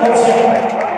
That's right.